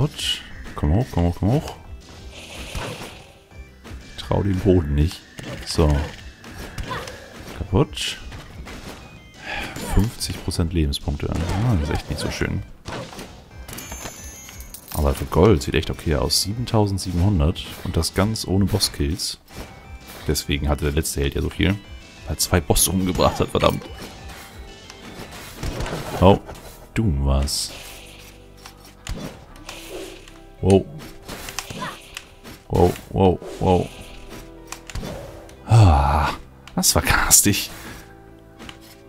Kaputt. Komm hoch, komm hoch, komm hoch. Trau den Boden nicht. So. Kaputt. 50% Lebenspunkte. Ah, das ist echt nicht so schön. Aber für Gold sieht echt okay aus. 7700 und das ganz ohne Bosskills. Deswegen hatte der letzte Held ja so viel. Weil zwei Bosse umgebracht hat, verdammt. Oh, du was. Wow. Wow, wow, wow. Ah, das war garstig.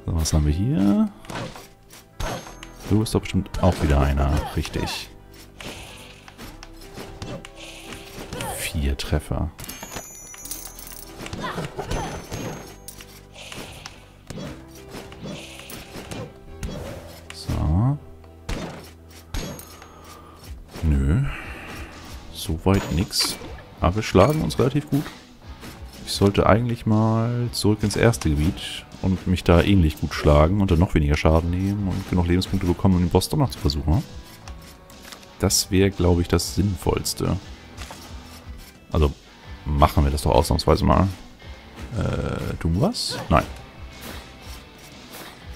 So, was haben wir hier? Du bist doch bestimmt auch wieder einer. Richtig. Vier Treffer. Soweit nix. Aber wir schlagen uns relativ gut. Ich sollte eigentlich mal zurück ins erste Gebiet und mich da ähnlich gut schlagen und dann noch weniger Schaden nehmen und genug Lebenspunkte bekommen, um den Boss doch noch zu versuchen. Das wäre, glaube ich, das Sinnvollste. Also, machen wir das doch ausnahmsweise mal. Äh, tun was? Nein.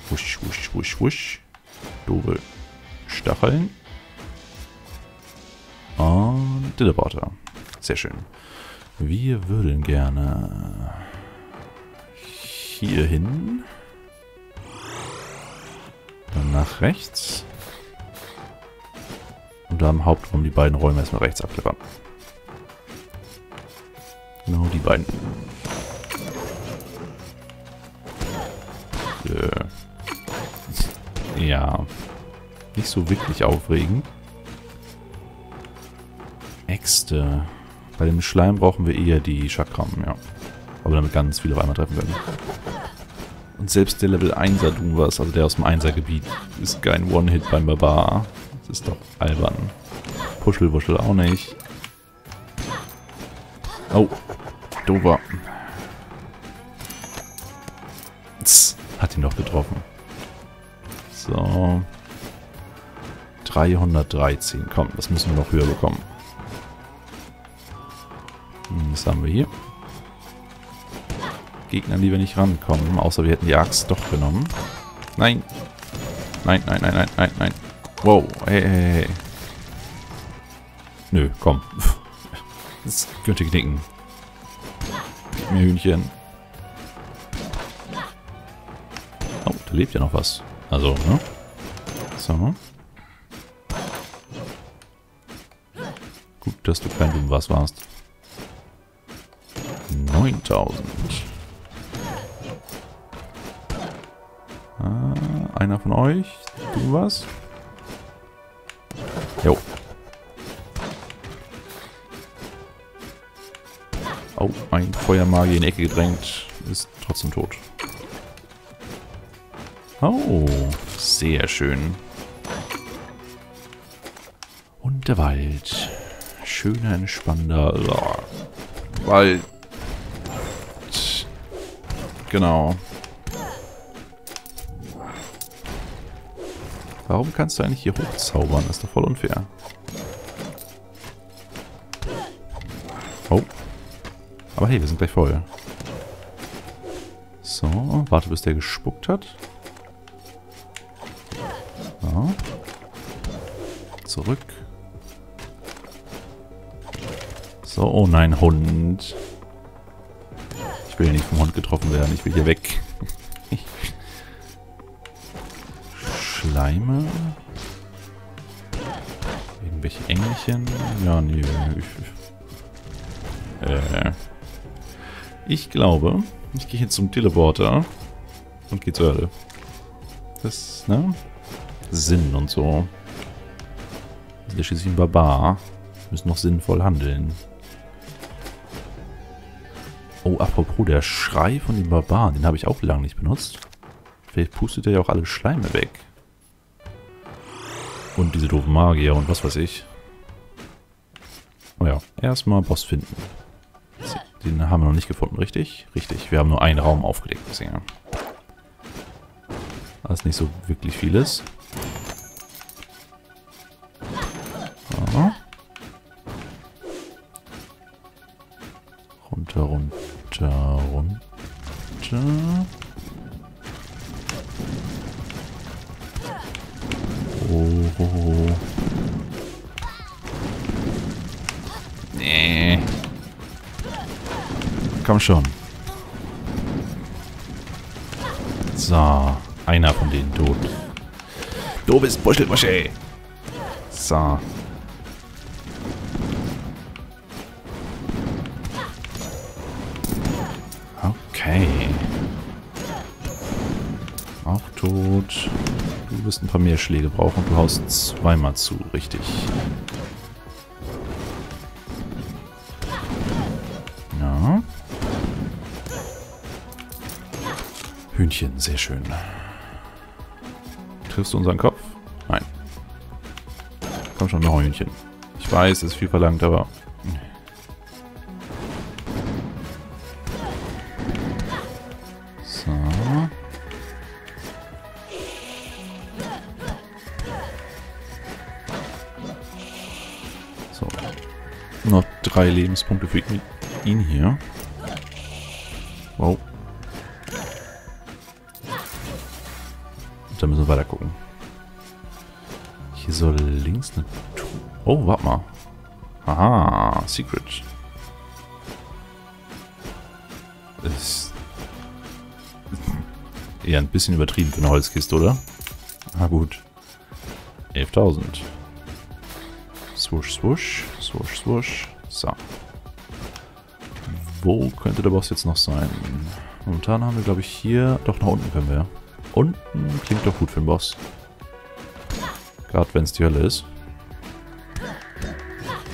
Wusch, wusch, wusch, wusch. Doofe Stacheln. Und Teleporter. Sehr schön. Wir würden gerne hier hin. Dann nach rechts. Und da im Hauptraum die beiden Räume erstmal rechts abklappern. Genau die beiden. Äh. Ja. Nicht so wirklich aufregend. Äxte. Bei dem Schleim brauchen wir eher die Chakram, ja. Aber damit ganz viele auf einmal treffen können. Und selbst der Level 1er Doomwas, also der aus dem 1er Gebiet, ist kein One-Hit beim Barbar. Das ist doch albern. Puschelwuschel auch nicht. Oh, Dober. Tss, hat ihn doch getroffen. So. 313. Komm, das müssen wir noch höher bekommen. Was haben wir hier? Gegner, die wir nicht rankommen. Außer wir hätten die Axt doch genommen. Nein. Nein, nein, nein, nein, nein, nein. Wow. Hey, hey, hey. Nö, komm. Das könnte knicken. Gib mir Hühnchen. Oh, da lebt ja noch was. Also, ne? So. Gut, dass du kein Dumm was warst. 9000. Ah, einer von euch? Du was? Jo. Oh, ein Feuermagier in die Ecke gedrängt. Ist trotzdem tot. Oh, sehr schön. Und der Wald. Schöner, entspannender Wald. Genau. Warum kannst du eigentlich hier hochzaubern? Das ist doch voll unfair. Oh. Aber hey, wir sind gleich voll. So, warte, bis der gespuckt hat. So. Zurück. So, oh nein, Hund. Ich will ja nicht vom Hund getroffen werden. Ich will hier weg. Schleime. Irgendwelche Engelchen. Ja, nee. Ich, äh. Ich glaube, ich gehe jetzt zum Teleporter und gehe zur Hölle. Das, ne? Sinn und so. Das ist schließlich ein Barbar. Wir müssen noch sinnvoll handeln. Oh, apropos, der Schrei von den Barbaren, den habe ich auch lange nicht benutzt. Vielleicht pustet er ja auch alle Schleime weg. Und diese doofen Magier und was weiß ich. Oh ja, erstmal Boss finden. Den haben wir noch nicht gefunden, richtig? Richtig, wir haben nur einen Raum aufgedeckt bisher. Was nicht so wirklich vieles. Komm schon. So, einer von denen tot. Du bist Buschelbusche. So. Okay. Auch tot. Du wirst ein paar mehr Schläge brauchen. Du haust zweimal zu, richtig. Hühnchen, sehr schön. Triffst du unseren Kopf? Nein. Komm schon, noch ein Hühnchen. Ich weiß, es ist viel verlangt, aber... So. So. Noch drei Lebenspunkte für ihn, ihn hier. Wow. Da müssen wir weiter gucken. Hier soll links eine... Oh, warte mal. Aha, Secret. Ist eher ein bisschen übertrieben für eine Holzkiste, oder? Ah, gut. 11.000. Swoosh, swoosh, swoosh, swoosh. So. Wo könnte der Boss jetzt noch sein? Momentan haben wir, glaube ich, hier... Doch, nach unten können wir. Unten klingt doch gut für den Boss. Gerade wenn es die Hölle ist.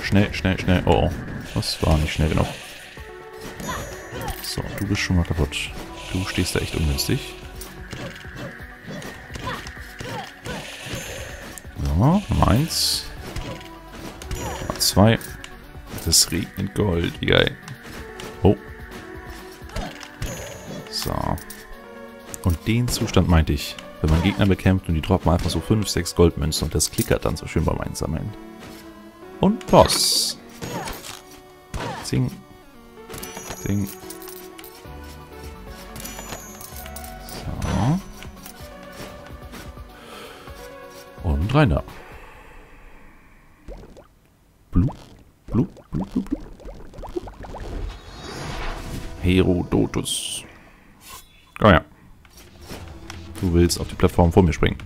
Schnell, schnell, schnell. Oh, oh. Das war nicht schnell genug. So, du bist schon mal kaputt. Du stehst da echt ungünstig. So, Nummer 1. Nummer 2. Das regnet Gold. Wie geil. Oh. So. Und den Zustand meinte ich. Wenn man Gegner bekämpft und die droppen einfach so 5, 6 Goldmünzen und das klickert dann so schön beim Einsammeln. Und Boss. Zing. Zing. So. Und rein da. Blub, blub, blub, blub, blub. Herodotus. Du willst auf die Plattform vor mir springen.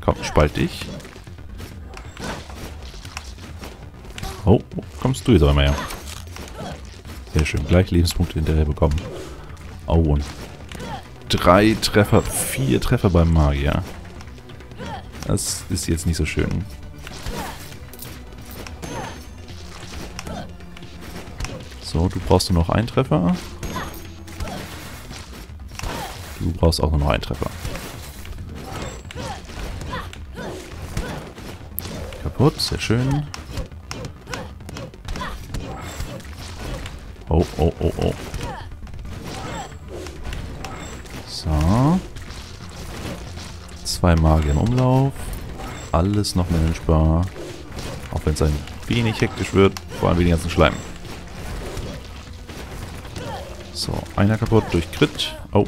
Komm, spalt dich. Oh, kommst du jetzt aber mal her. Sehr schön, gleich Lebenspunkte hinterher bekommen. Oh, und drei Treffer, vier Treffer beim Magier. Das ist jetzt nicht so schön. So, du brauchst nur noch einen Treffer. Brauchst auch nur noch einen Treffer. Kaputt, sehr schön. Oh, oh, oh, oh. So. Zwei Magier im Umlauf. Alles noch managebar. Auch wenn es ein wenig hektisch wird, vor allem wegen den ganzen Schleim. So, einer kaputt durch Crit. Oh,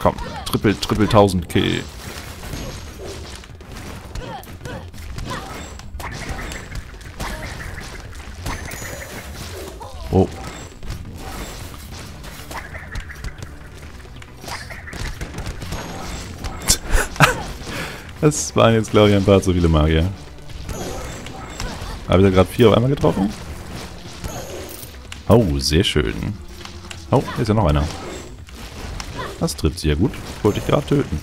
Komm, Triple, Triple 1000 Kill. Oh. Das waren jetzt, glaube ich, ein paar zu viele Magier. Habe ich da gerade vier auf einmal getroffen? Oh, sehr schön. Oh, ist ja noch einer. Das trifft sehr gut. Wollte ich gerade töten.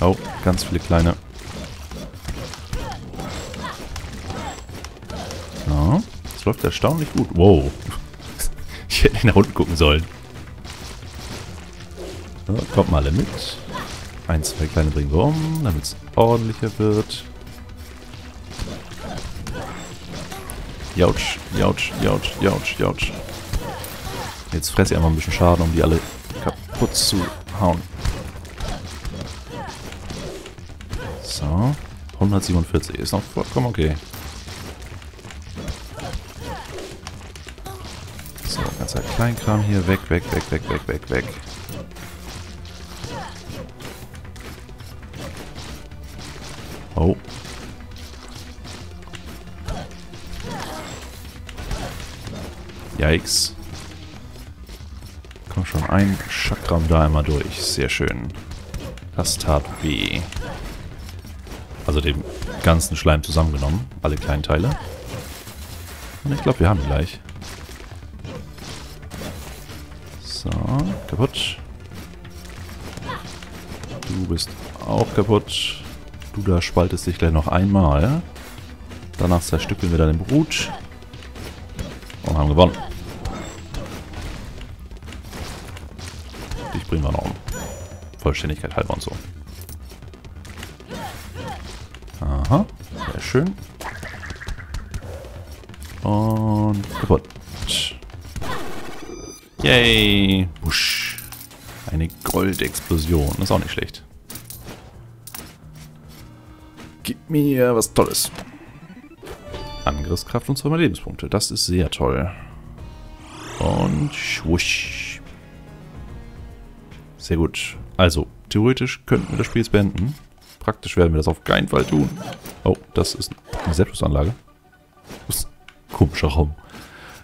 Oh, ganz viele kleine. So, das läuft erstaunlich gut. Wow. Ich hätte nach unten gucken sollen. So, kommt mal alle mit. Ein, zwei kleine bringen wir um, damit es ordentlicher wird. Jautsch, jautsch, jautsch, jautsch, jautsch. Jetzt fresse ich einfach ein bisschen Schaden, um die alle kaputt zu hauen. So. 147 ist noch vollkommen okay. So, ganzer Kleinkram hier. Weg, weg, weg, weg, weg, weg, weg. Oh. Yikes. Ein Chakram da einmal durch. Sehr schön. Das tat weh. Also den ganzen Schleim zusammengenommen. Alle kleinen Teile. Und ich glaube, wir haben ihn gleich. So, kaputt. Du bist auch kaputt. Du da spaltest dich gleich noch einmal. Danach zerstückeln wir deine Brut. Und haben gewonnen. Bringen wir noch um. Vollständigkeit halber und so. Aha, sehr schön. Und kaputt. Yay. Wusch. Eine Goldexplosion. Ist auch nicht schlecht. Gib mir was Tolles. Angriffskraft und zweimal Lebenspunkte. Das ist sehr toll. Und schwusch. Sehr gut. Also, theoretisch könnten wir das Spiel jetzt beenden. Praktisch werden wir das auf keinen Fall tun. Oh, das ist eine Selbstschussanlage. Komischer Raum.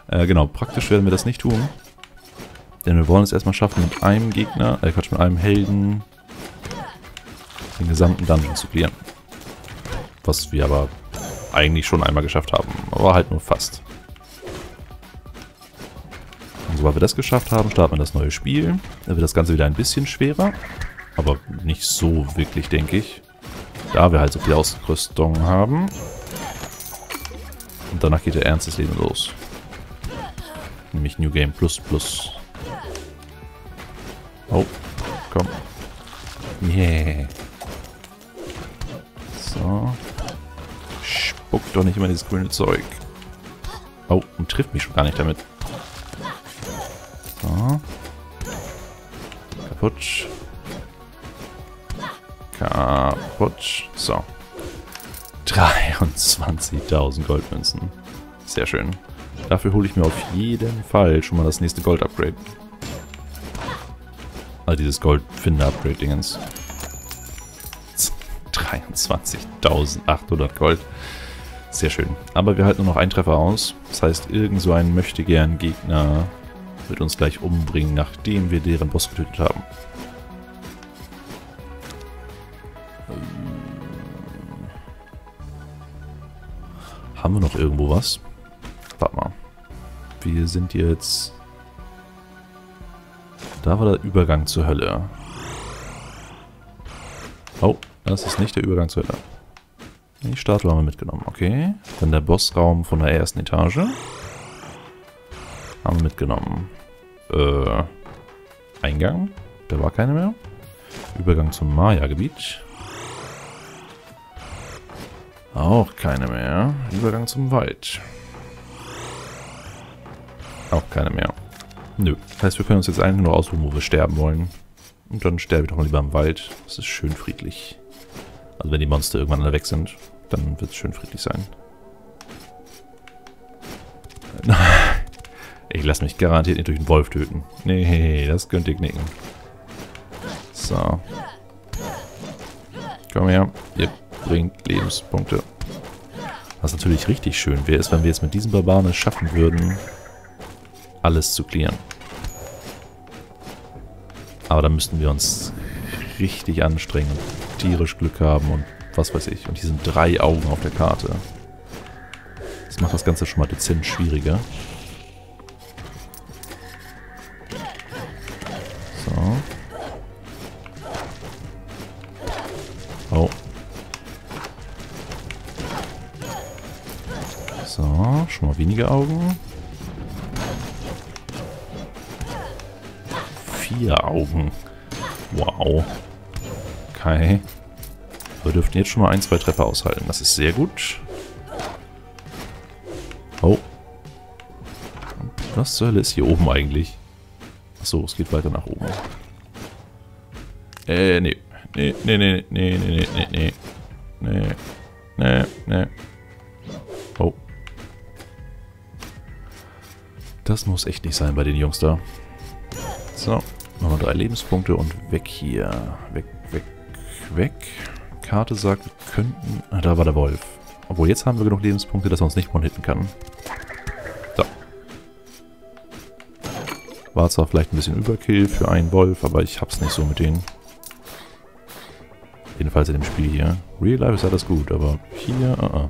Äh, genau, praktisch werden wir das nicht tun. Denn wir wollen es erstmal schaffen, mit einem Gegner, äh Quatsch, mit einem Helden den gesamten Dungeon zu klären. Was wir aber eigentlich schon einmal geschafft haben. Aber halt nur fast. Sobald wir das geschafft haben, starten wir das neue Spiel. Dann wird das Ganze wieder ein bisschen schwerer. Aber nicht so wirklich, denke ich. Da wir halt so viel Ausrüstung haben. Und danach geht der Ernst des Lebens los. Nämlich New Game Plus Plus. Oh, komm. Yeah. So. Spuck doch nicht immer dieses grüne Zeug. Oh, und trifft mich schon gar nicht damit. Kaputt. Kaputt. So. 23.000 Goldmünzen. Sehr schön. Dafür hole ich mir auf jeden Fall schon mal das nächste Gold-Upgrade. Also dieses Goldfinder-Upgrade-Dingens. 23.800 Gold. Sehr schön. Aber wir halten nur noch einen Treffer aus. Das heißt, irgend so ein möchtegern Gegner wird uns gleich umbringen, nachdem wir deren Boss getötet haben. Haben wir noch irgendwo was? Warte mal. Wir sind jetzt... Da war der Übergang zur Hölle. Oh, das ist nicht der Übergang zur Hölle. Die Statue haben wir mitgenommen, okay. Dann der Bossraum von der ersten Etage. Haben wir mitgenommen. Äh, Eingang. Da war keine mehr. Übergang zum Maya-Gebiet. Auch keine mehr. Übergang zum Wald. Auch keine mehr. Nö. Das heißt, wir können uns jetzt eigentlich nur ausruhen, wo wir sterben wollen. Und dann sterbe ich doch mal lieber im Wald. Das ist schön friedlich. Also wenn die Monster irgendwann alle weg sind, dann wird es schön friedlich sein. Ich lasse mich garantiert nicht durch einen Wolf töten. Nee, das könnt ihr knicken. So. Komm her. Ihr bringt Lebenspunkte. Was natürlich richtig schön wäre, ist, wenn wir jetzt mit diesen Barbaren es schaffen würden, alles zu klären. Aber dann müssten wir uns richtig anstrengen und tierisch Glück haben und was weiß ich. Und hier sind drei Augen auf der Karte. Das macht das Ganze schon mal dezent schwieriger. Weniger Augen. Vier Augen. Wow. Okay. Wir dürften jetzt schon mal ein, zwei Treffer aushalten. Das ist sehr gut. Oh. Was zur Hölle ist hier oben eigentlich? Achso, es geht weiter nach oben. Äh, nee. Nee, nee, nee, nee, nee, nee, nee, nee. Nee, nee. Oh. Das muss echt nicht sein bei den Jungs da. So, nochmal drei Lebenspunkte und weg hier. Weg, weg, weg. Karte sagt, wir könnten... Ah, da war der Wolf. Obwohl, jetzt haben wir genug Lebenspunkte, dass er uns nicht one-hitten kann. So. War zwar vielleicht ein bisschen Überkill für einen Wolf, aber ich hab's nicht so mit denen. Jedenfalls in dem Spiel hier. Real Life ist alles gut, aber hier, uh -uh.